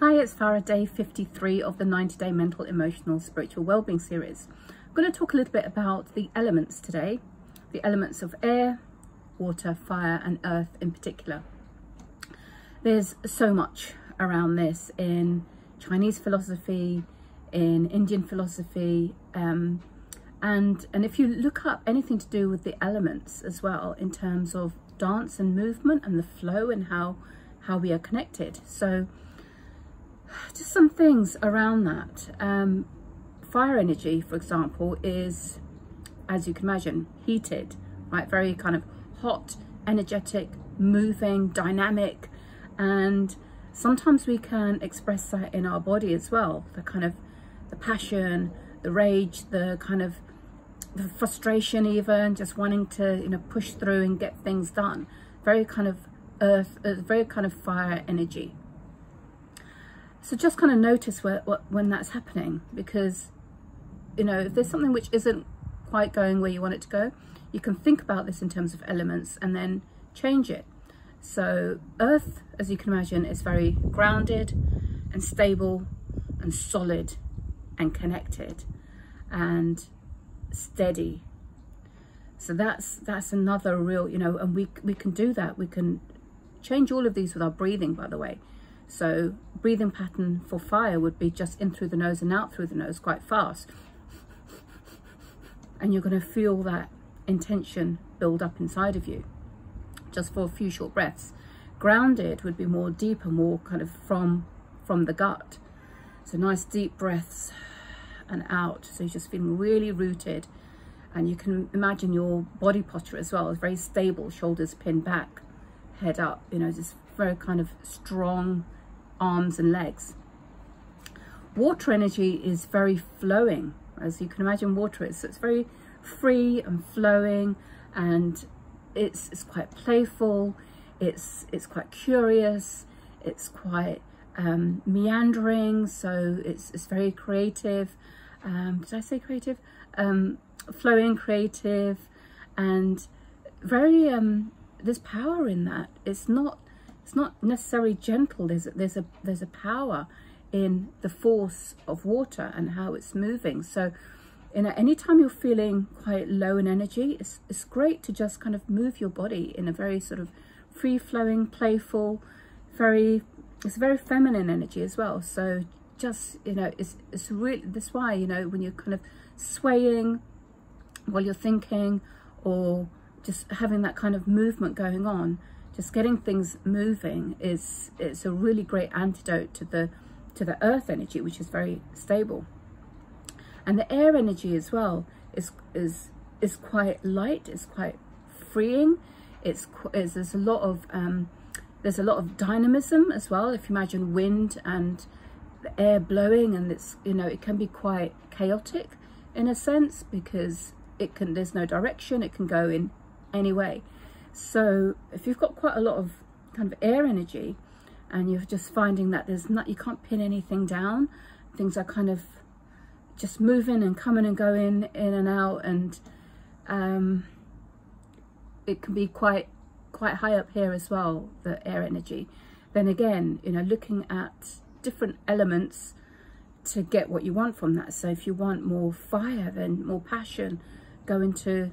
Hi, it's Farah, day 53 of the 90 Day Mental, Emotional, Spiritual Wellbeing series. I'm going to talk a little bit about the elements today, the elements of air, water, fire and earth in particular. There's so much around this in Chinese philosophy, in Indian philosophy, um, and, and if you look up anything to do with the elements as well in terms of dance and movement and the flow and how, how we are connected. So just some things around that. Um, fire energy, for example, is, as you can imagine, heated, right? Very kind of hot, energetic, moving, dynamic. And sometimes we can express that in our body as well. The kind of the passion, the rage, the kind of the frustration even, just wanting to, you know, push through and get things done. Very kind of earth, uh, very kind of fire energy. So just kind of notice where, what, when that's happening because, you know, if there's something which isn't quite going where you want it to go, you can think about this in terms of elements and then change it. So earth, as you can imagine, is very grounded and stable and solid and connected and steady. So that's that's another real, you know, and we we can do that. We can change all of these with our breathing, by the way. So breathing pattern for fire would be just in through the nose and out through the nose quite fast. And you're going to feel that intention build up inside of you just for a few short breaths. Grounded would be more deeper, more kind of from, from the gut. So nice deep breaths and out. So you're just feeling really rooted. And you can imagine your body posture as well is very stable, shoulders pinned back, head up, you know, just very kind of strong arms and legs. Water energy is very flowing, as you can imagine water is. So it's very free and flowing and it's, it's quite playful, it's, it's quite curious, it's quite um, meandering, so it's, it's very creative. Um, did I say creative? Um, flowing, creative, and very, um, there's power in that. It's not it's not necessarily gentle. There's a, there's a there's a power in the force of water and how it's moving. So, you know, anytime you're feeling quite low in energy, it's it's great to just kind of move your body in a very sort of free flowing, playful, very it's very feminine energy as well. So just you know, it's it's really that's why you know when you're kind of swaying while you're thinking or just having that kind of movement going on just getting things moving is it's a really great antidote to the to the earth energy which is very stable. And the air energy as well is is is quite light it's quite freeing. It's, it's there's a lot of um, there's a lot of dynamism as well. If you imagine wind and the air blowing and it's you know it can be quite chaotic in a sense because it can there's no direction it can go in any way so if you've got quite a lot of kind of air energy and you're just finding that there's not, you can't pin anything down, things are kind of just moving and coming and going in and out and um, it can be quite quite high up here as well, the air energy. Then again, you know, looking at different elements to get what you want from that. So if you want more fire, then more passion, go into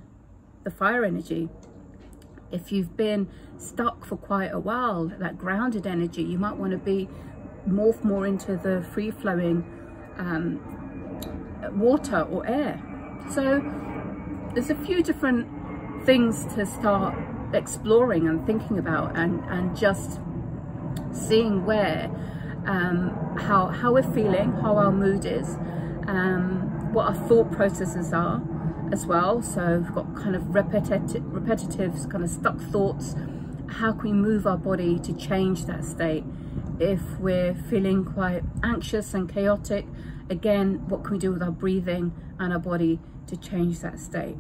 the fire energy if you've been stuck for quite a while, that grounded energy, you might want to be morph more into the free flowing um, water or air. So there's a few different things to start exploring and thinking about and, and just seeing where, um, how, how we're feeling, how our mood is, um, what our thought processes are, as well. So we've got kind of repetitive, repetitive kind of stuck thoughts. How can we move our body to change that state? If we're feeling quite anxious and chaotic, again, what can we do with our breathing and our body to change that state?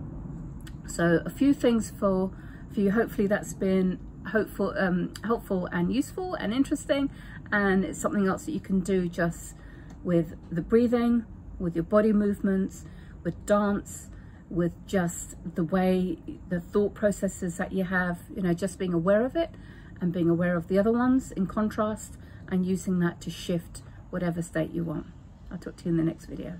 So a few things for, for you. Hopefully that's been hopeful, um, helpful and useful and interesting. And it's something else that you can do just with the breathing, with your body movements, with dance, with just the way the thought processes that you have, you know, just being aware of it and being aware of the other ones in contrast and using that to shift whatever state you want. I'll talk to you in the next video.